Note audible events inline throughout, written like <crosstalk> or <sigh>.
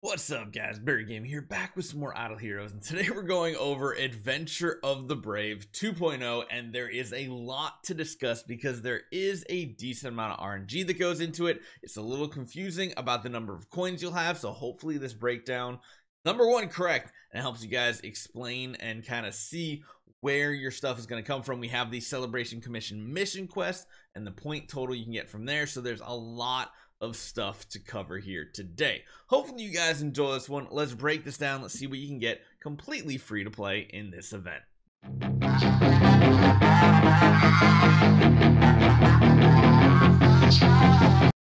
What's up guys, Barry Gaming here, back with some more Idle Heroes, and today <laughs> we're going over Adventure of the Brave 2.0, and there is a lot to discuss because there is a decent amount of RNG that goes into it. It's a little confusing about the number of coins you'll have, so hopefully this breakdown, number one, correct, and helps you guys explain and kind of see where your stuff is going to come from. We have the Celebration Commission mission quest and the point total you can get from there, so there's a lot of stuff to cover here today. Hopefully you guys enjoy this one. Let's break this down. Let's see what you can get completely free to play in this event.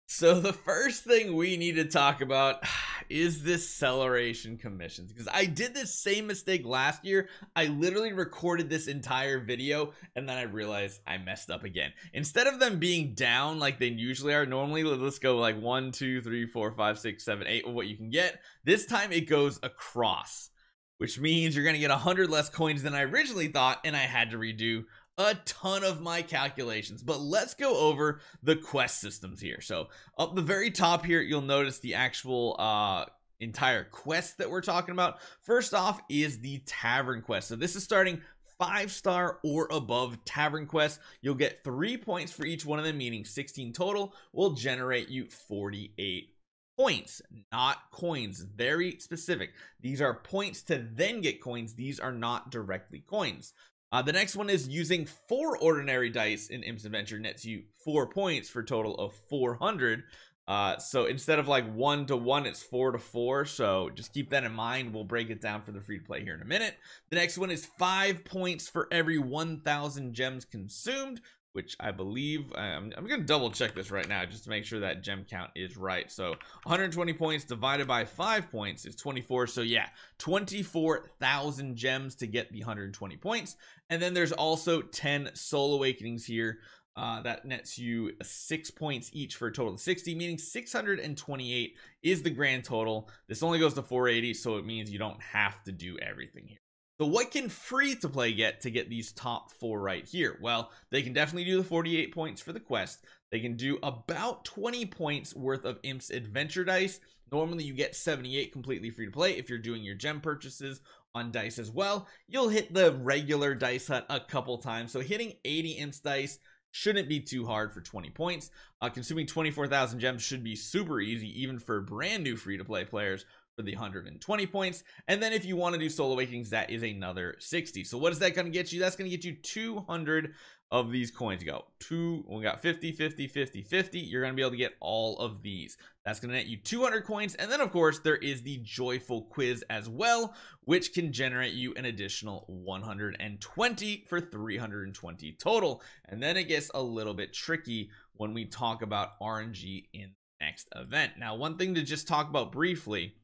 So the first thing we need to talk about is this celebration commissions because I did this same mistake last year. I literally recorded this entire video and then I realized I messed up again. Instead of them being down like they usually are, normally let's go like one, two, three, four, five, six, seven, eight what you can get. This time it goes across, which means you're gonna get a hundred less coins than I originally thought, and I had to redo a ton of my calculations but let's go over the quest systems here. So up the very top here you'll notice the actual uh entire quest that we're talking about. First off is the tavern quest. So this is starting five star or above tavern quest. You'll get three points for each one of them meaning 16 total will generate you 48 points. Not coins. Very specific. These are points to then get coins. These are not directly coins uh, the next one is using four ordinary dice in Imps Adventure nets you four points for a total of 400. Uh, so instead of like one to one, it's four to four. So just keep that in mind. We'll break it down for the free to play here in a minute. The next one is five points for every 1,000 gems consumed which I believe I'm, I'm gonna double check this right now just to make sure that gem count is right. So 120 points divided by five points is 24 so yeah 24,000 gems to get the 120 points. And then there's also 10 soul awakenings here uh, that nets you six points each for a total of 60 meaning 628 is the grand total. This only goes to 480 so it means you don't have to do everything here so what can free to play get to get these top four right here? Well, they can definitely do the 48 points for the quest. They can do about 20 points worth of Imps Adventure Dice. Normally you get 78 completely free to play if you're doing your gem purchases on dice as well. You'll hit the regular dice hut a couple times. So hitting 80 Imps Dice shouldn't be too hard for 20 points. Uh, consuming 24,000 gems should be super easy even for brand new free to play players for the 120 points. And then if you want to do soul awakenings that is another 60 so what is that going to get you? That's going to get you 200 of these coins. You go two we got 50 50 50 50 you're going to be able to get all of these. That's going to net you 200 coins. And then of course there is the joyful quiz as well which can generate you an additional 120 for 320 total. And then it gets a little bit tricky when we talk about rng in next event. Now one thing to just talk about briefly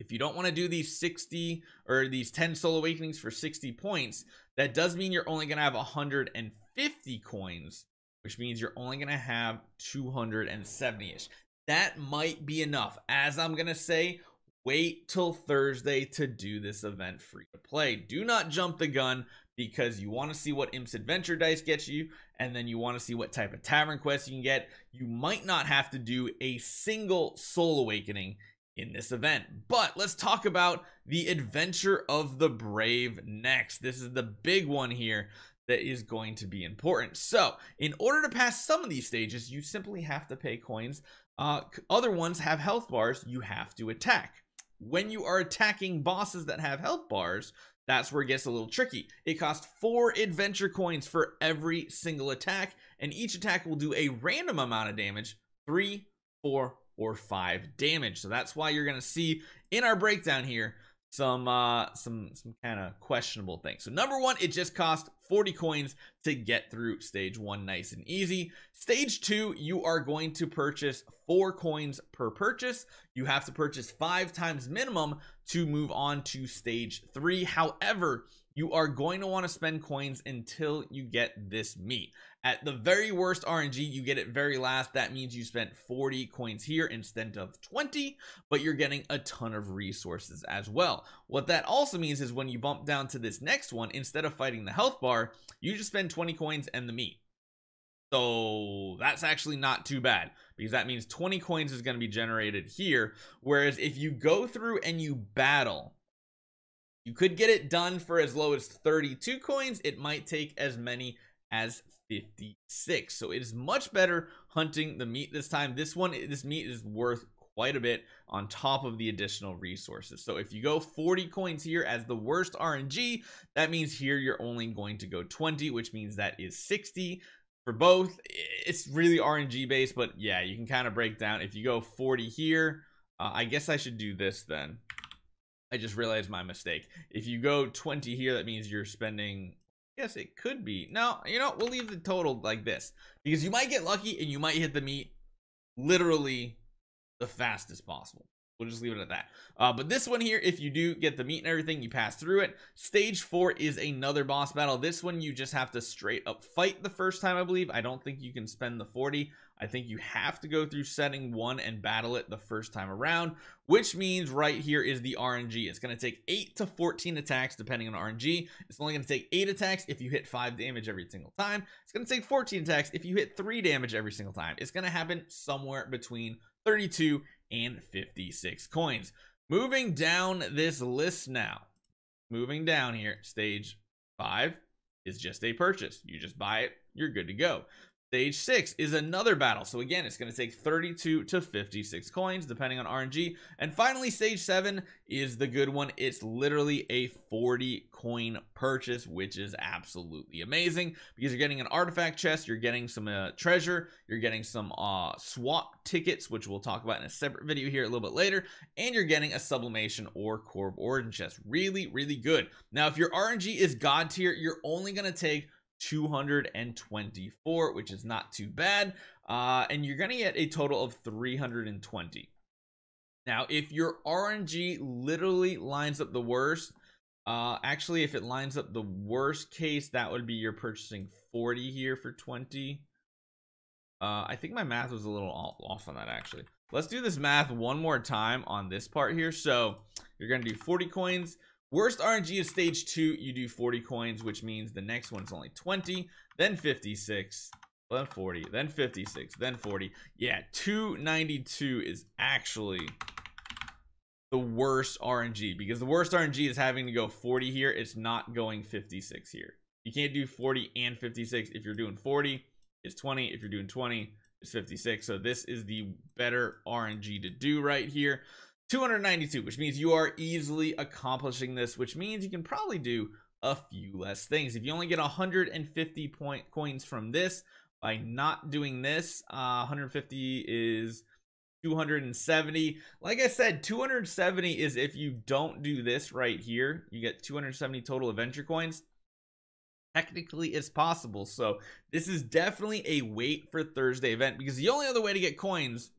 if you don't want to do these 60 or these 10 soul awakenings for 60 points that does mean you're only going to have 150 coins which means you're only going to have 270ish that might be enough. As i'm going to say wait till thursday to do this event free to play. Do not jump the gun because you want to see what imps adventure dice gets you and then you want to see what type of tavern quest you can get. You might not have to do a single soul awakening in this event. But let's talk about the adventure of the brave next. This is the big one here that is going to be important. So, in order to pass some of these stages, you simply have to pay coins. Uh, other ones have health bars, you have to attack. When you are attacking bosses that have health bars, that's where it gets a little tricky. It costs four adventure coins for every single attack, and each attack will do a random amount of damage three, four, or five damage. So that's why you're going to see in our breakdown here some uh some some kind of questionable things. So number one it just cost 40 coins to get through stage one nice and easy. Stage two you are going to purchase four coins per purchase. You have to purchase five times minimum to move on to stage three. However you are going to want to spend coins until you get this meat at the very worst RNG you get it very last that means you spent 40 coins here instead of 20 but you're getting a ton of resources as well what that also means is when you bump down to this next one instead of fighting the health bar you just spend 20 coins and the meat So that's actually not too bad because that means 20 coins is going to be generated here. Whereas if you go through and you battle, you could get it done for as low as 32 coins. It might take as many as 56. So it is much better hunting the meat this time. This one, this meat is worth quite a bit on top of the additional resources. So if you go 40 coins here as the worst RNG, that means here you're only going to go 20, which means that is 60 for both. It's really RNG based, but yeah, you can kind of break down. If you go 40 here, uh, I guess I should do this then. I just realized my mistake. If you go 20 here, that means you're spending Yes, it could be. No, you know, we'll leave the total like this because you might get lucky and you might hit the meat literally the fastest possible. We'll just leave it at that. Uh, but this one here, if you do get the meat and everything, you pass through it. Stage four is another boss battle. This one, you just have to straight up fight the first time, I believe. I don't think you can spend the 40. I think you have to go through setting one and battle it the first time around, which means right here is the RNG. It's going to take 8 to 14 attacks depending on RNG. It's only going to take 8 attacks if you hit 5 damage every single time. It's going to take 14 attacks if you hit 3 damage every single time. It's going to happen somewhere between 32 and 56 coins. Moving down this list now. Moving down here, stage 5 is just a purchase. You just buy it, you're good to go. Stage 6 is another battle. So again, it's going to take 32 to 56 coins, depending on RNG. And finally, Stage 7 is the good one. It's literally a 40 coin purchase, which is absolutely amazing because you're getting an artifact chest, you're getting some uh, treasure, you're getting some uh, swap tickets, which we'll talk about in a separate video here a little bit later, and you're getting a sublimation or core of origin chest. Really, really good. Now, if your RNG is god tier, you're only going to take 224, which is not too bad. Uh, and you're going to get a total of 320. Now, if your RNG literally lines up the worst, uh, actually, if it lines up the worst case, that would be you're purchasing 40 here for 20. Uh, I think my math was a little off on that, actually. Let's do this math one more time on this part here. So you're going to do 40 coins. Worst RNG is stage two. You do 40 coins, which means the next one's only 20, then 56, then 40, then 56, then 40. Yeah, 292 is actually the worst RNG because the worst RNG is having to go 40 here. It's not going 56 here. You can't do 40 and 56. If you're doing 40, it's 20. If you're doing 20, it's 56. So this is the better RNG to do right here. 292, which means you are easily accomplishing this, which means you can probably do a few less things. If you only get 150 point coins from this by not doing this, uh, 150 is 270. Like I said, 270 is if you don't do this right here, you get 270 total adventure coins. Technically, it's possible. So this is definitely a wait for Thursday event because the only other way to get coins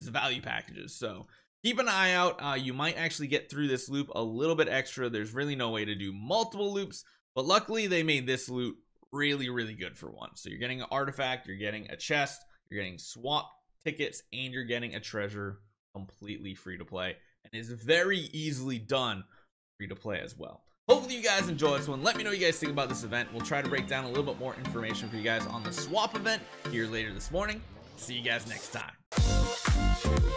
is value packages. So keep an eye out. Uh, you might actually get through this loop a little bit extra. There's really no way to do multiple loops, but luckily they made this loop really, really good for one. So you're getting an artifact, you're getting a chest, you're getting swap tickets, and you're getting a treasure completely free to play. And is very easily done free to play as well. Hopefully you guys enjoy this one. Let me know what you guys think about this event. We'll try to break down a little bit more information for you guys on the swap event here later this morning. See you guys next time.